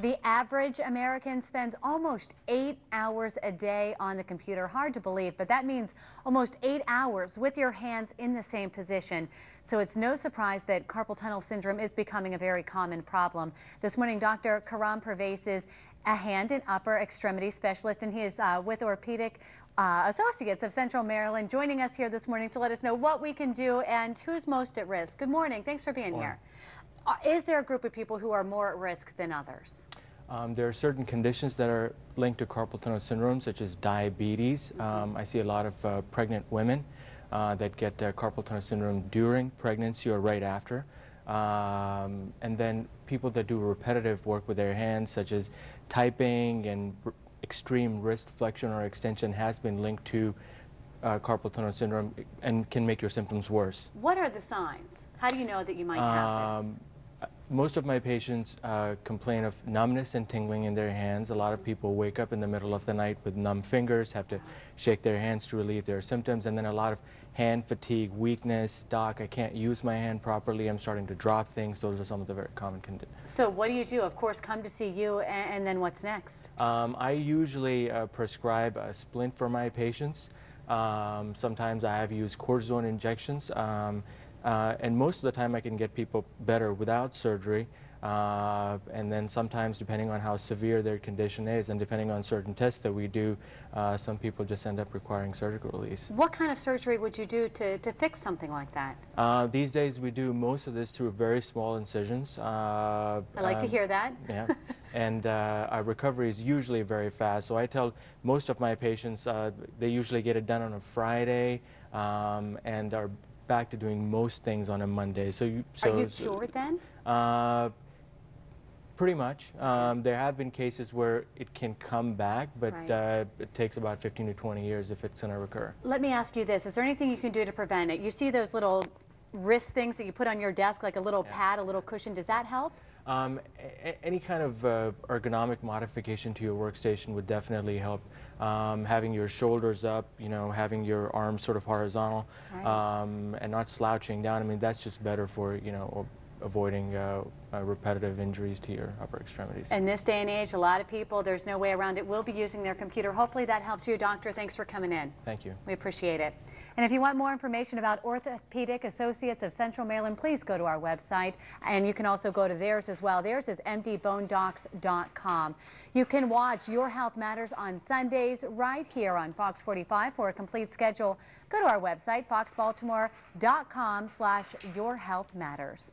The average American spends almost eight hours a day on the computer. Hard to believe, but that means almost eight hours with your hands in the same position. So it's no surprise that carpal tunnel syndrome is becoming a very common problem. This morning, Dr. Khurram Pervaiz is a hand and upper extremity specialist, and he is uh, with Orthopedic uh, Associates of Central Maryland, joining us here this morning to let us know what we can do and who's most at risk. Good morning. Thanks for being here. Uh, is there a group of people who are more at risk than others? Um, there are certain conditions that are linked to carpal tunnel syndrome, such as diabetes. Mm -hmm. um, I see a lot of uh, pregnant women uh, that get uh, carpal tunnel syndrome during pregnancy or right after. Um, and then people that do repetitive work with their hands, such as typing and extreme wrist flexion or extension has been linked to uh, carpal tunnel syndrome and can make your symptoms worse. What are the signs? How do you know that you might have this? Most of my patients uh, complain of numbness and tingling in their hands. A lot of people wake up in the middle of the night with numb fingers, have to shake their hands to relieve their symptoms, and then a lot of hand fatigue, weakness, doc, I can't use my hand properly, I'm starting to drop things. Those are some of the very common conditions. So what do you do? Of course, come to see you, and, and then what's next? Um, I usually uh, prescribe a splint for my patients. Um, sometimes I have used cortisone injections. Um, uh, and most of the time I can get people better without surgery. Uh, and then sometimes depending on how severe their condition is and depending on certain tests that we do, uh, some people just end up requiring surgical release. What kind of surgery would you do to, to fix something like that? Uh, these days we do most of this through very small incisions. Uh, I like um, to hear that. Yeah. and uh, our recovery is usually very fast. So I tell most of my patients uh, they usually get it done on a Friday um, and are back to doing most things on a Monday. So, you, so are you cured then? Uh, pretty much. Um, there have been cases where it can come back, but right. uh, it takes about 15 to 20 years if it's going to recur. Let me ask you this. Is there anything you can do to prevent it? You see those little wrist things that you put on your desk, like a little yeah. pad, a little cushion. Does that help? Um, any kind of uh, ergonomic modification to your workstation would definitely help. Um, having your shoulders up, you know, having your arms sort of horizontal, right. um, and not slouching down. I mean, that's just better for you know avoiding uh, uh, repetitive injuries to your upper extremities. In this day and age, a lot of people, there's no way around it, will be using their computer. Hopefully that helps you, Doctor. Thanks for coming in. Thank you. We appreciate it. And if you want more information about Orthopedic Associates of Central Maryland, please go to our website. And you can also go to theirs as well. Theirs is mdbonedocs.com. You can watch Your Health Matters on Sundays right here on Fox 45 for a complete schedule. Go to our website, foxbaltimore.com slash Your Health Matters.